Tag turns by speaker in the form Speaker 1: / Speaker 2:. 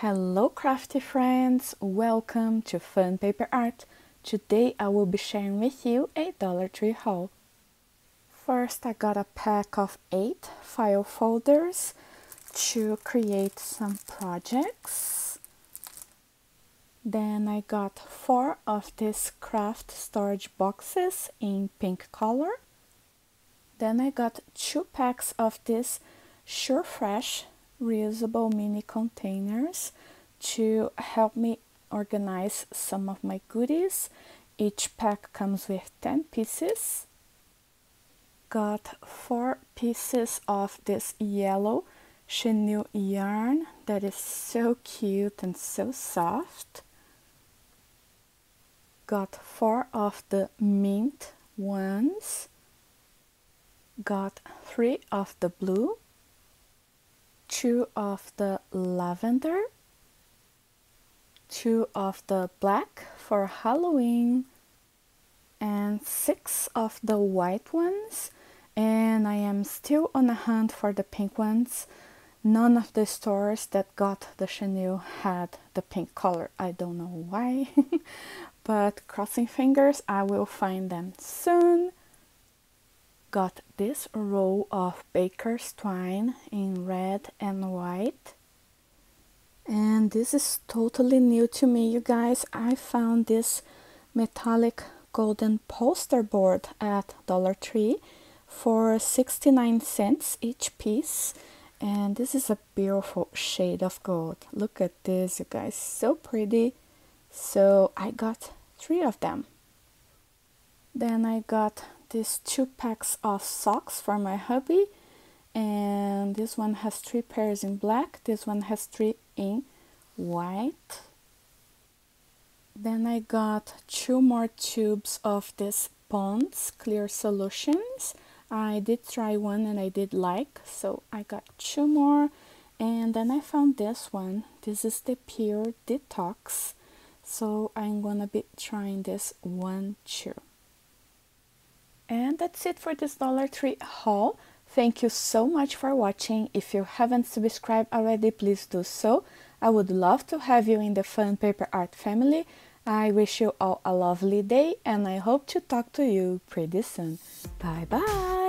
Speaker 1: Hello crafty friends, welcome to Fun Paper Art. Today I will be sharing with you a Dollar Tree haul. First I got a pack of 8 file folders to create some projects. Then I got 4 of these craft storage boxes in pink color. Then I got 2 packs of this Sure Fresh reusable mini containers to help me organize some of my goodies. Each pack comes with 10 pieces. Got 4 pieces of this yellow chenille yarn that is so cute and so soft. Got 4 of the mint ones. Got 3 of the blue two of the lavender, two of the black for Halloween, and six of the white ones. And I am still on the hunt for the pink ones. None of the stores that got the chenille had the pink color. I don't know why, but crossing fingers, I will find them soon got this row of baker's twine in red and white. And this is totally new to me you guys. I found this metallic golden poster board at Dollar Tree for 69 cents each piece. And this is a beautiful shade of gold. Look at this you guys. So pretty. So I got three of them. Then I got these two packs of socks for my hubby. And this one has three pairs in black. This one has three in white. Then I got two more tubes of this Pond's clear solutions. I did try one and I did like so I got two more. And then I found this one. This is the pure detox. So I'm gonna be trying this one too and that's it for this Dollar Tree haul. Thank you so much for watching. If you haven't subscribed already, please do so. I would love to have you in the Fun Paper Art family. I wish you all a lovely day and I hope to talk to you pretty soon. Bye bye!